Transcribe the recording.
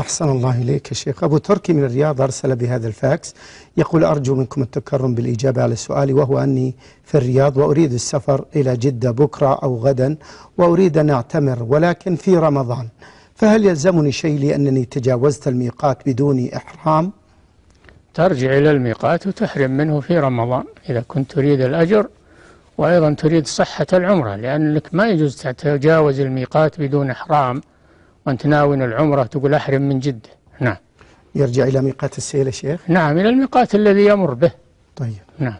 أحسن الله إليك يا شيخ. أبو تركي من الرياض أرسل بهذا الفاكس. يقول أرجو منكم التكرم بالإجابة على سؤالي وهو أني في الرياض وأريد السفر إلى جدة بكرة أو غدا وأريد أن أعتمر ولكن في رمضان. فهل يلزمني شيء لأنني تجاوزت الميقات بدون إحرام؟ ترجع إلى الميقات وتحرم منه في رمضان إذا كنت تريد الأجر وأيضا تريد صحة العمرة لأنك ما يجوز تتجاوز الميقات بدون إحرام. وأنت ناوي العمرة تقول أحرم من جدة نعم. يرجع إلى ميقات السيل يا شيخ؟ نعم إلى الميقات الذي يمر به. طيب. نعم.